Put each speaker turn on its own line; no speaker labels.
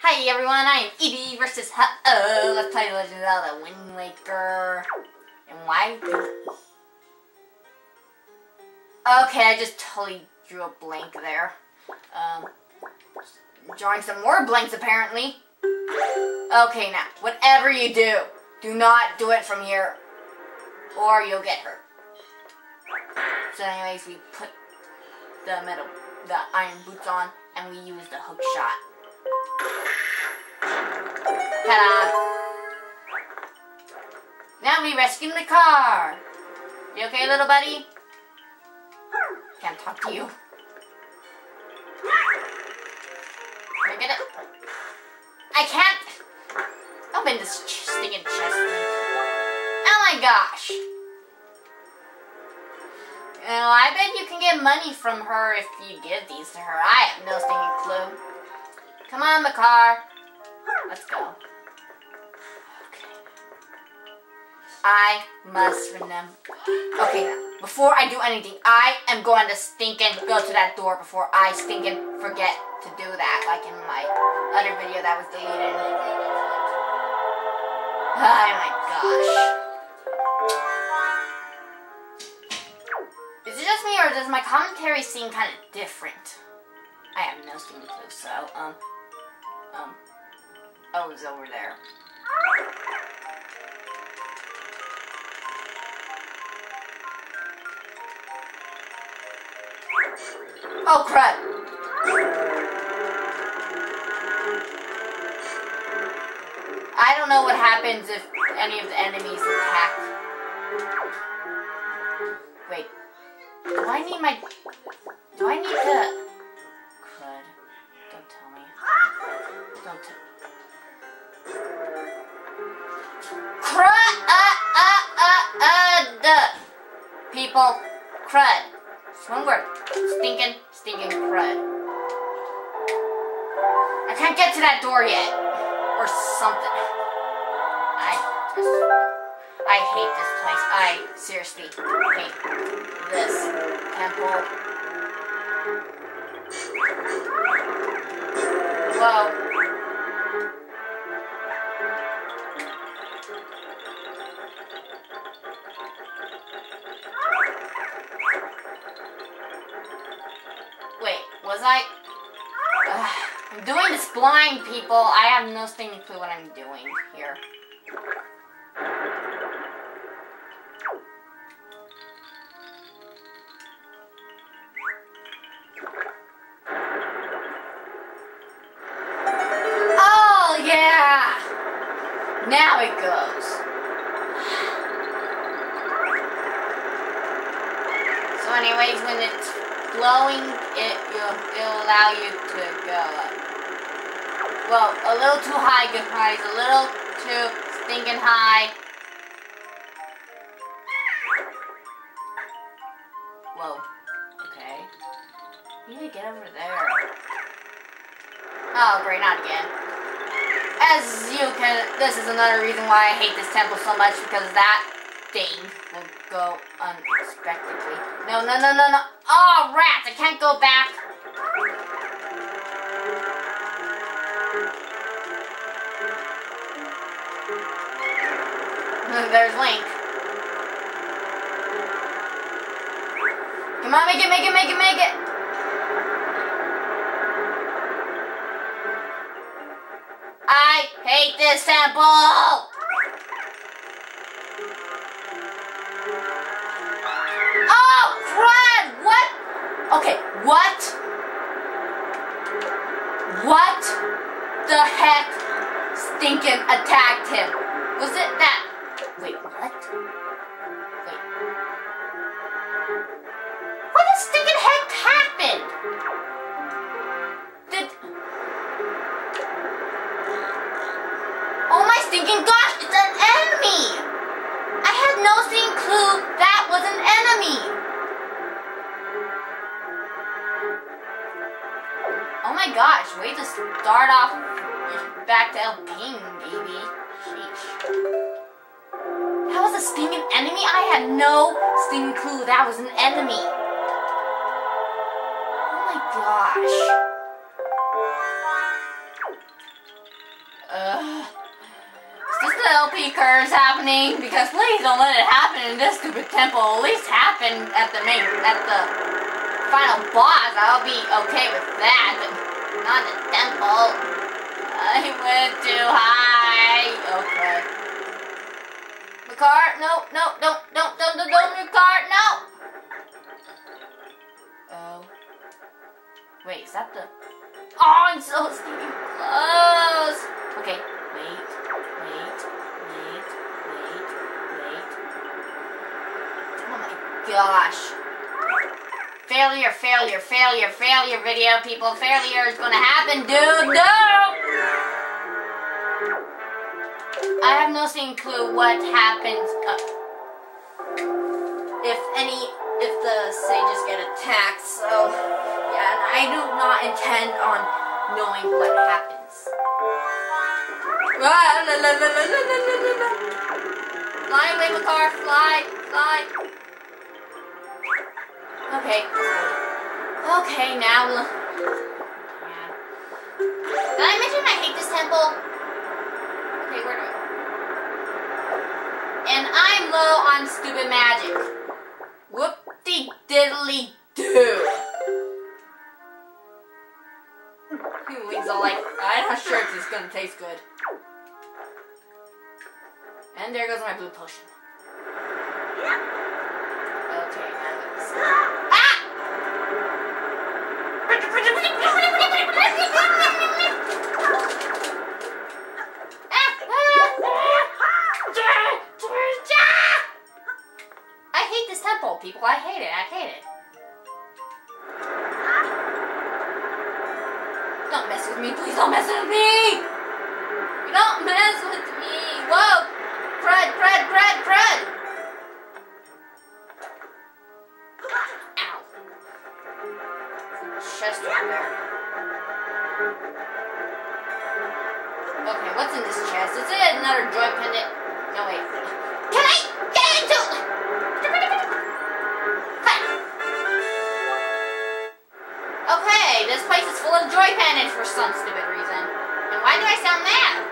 Hi everyone, I am Eevee versus Ho-Oh. Let's play Legend of Zelda Wind Waker. And why? Okay, I just totally drew a blank there. Um, drawing some more blanks apparently. Okay, now, whatever you do, do not do it from here, or you'll get hurt. So anyways, we put the metal, the iron boots on, and we use the hook shot. Ta-da! Now we rescue Makar. You okay, little buddy? Can't talk to you. Get it? I can't open this stinking chest. Oh my gosh. Know, I bet you can get money from her if you give these to her. I have no stinking clue. Come on, Makar. Let's go. I must remember. Okay, before I do anything, I am going to stinking go to that door before I stinking forget to do that, like in my other video that was deleted. Oh my gosh. Is it just me, or does my commentary seem kind of different? I have no clue, so, um, um, oh, it's over there. Oh, crap. I don't know what happens if any of the enemies attack. Wait. Do I need my... Do I need to... Crud. Don't tell me. Don't tell... Crud! Uh, uh, uh, uh, duh. People. Crud. One word. Stinking, stinking crud. I can't get to that door yet. Or something. I just... I hate this place. I seriously hate this temple. Whoa. Blind, people. I have no stinking clue what I'm doing here. Oh, yeah! Now it goes. So anyways, when it's glowing, it will it'll allow you to go up. Well, a little too high, good guys. A little too stinking high. Whoa. Okay. You need to get over there. Oh, great, not again. As you can, this is another reason why I hate this temple so much because that thing will go unexpectedly. No, no, no, no, no. Oh, rats! I can't go back. There's Link. Come on, make it, make it, make it, make it. I hate this temple. Oh? Okay, what? What the heck stinking attacked him? Was it that? Wait, what? Wait. What the stinking heck happened? Did... Oh my stinking gosh, it's an enemy! I had no stinking clue that was an enemy! Oh my gosh, way to start off back to LPing, baby. Sheesh a stinging enemy? I had no stinging clue that was an enemy. Oh my gosh. Is this the LP curse happening? Because please don't let it happen in this stupid temple. At least happen at the main, at the final boss. I'll be okay with that, but not the temple. I went too high. Car? No, no, don't, don't, don't, don't, don't, your car, no. Oh. Wait, is that the? Oh, I'm so stinking close. Okay, wait, wait, wait, wait, wait. Oh my gosh. Failure, failure, failure, failure video, people. Failure is gonna happen, dude. No! I have no clue what happens if any, if the sages get attacked, so yeah, and I do not intend on knowing what happens. Fly away, Makar, fly, fly. Okay, okay, now. Yeah. Did I mention I hate this temple? Diddly do. Wings all like, I'm not sure if this is gonna taste good. And there goes my blue potion. Okay. Ah! People. I hate it. I hate it. Don't mess with me, please. Don't mess with me. You don't mess with me. Whoa, Fred, Fred, Fred, Fred. Ow. Chest there. Okay, what's in this chest? Is it another joy pendant? No, wait. Can I get into... this place is full of joy pendants for some stupid reason. And why do I sound mad?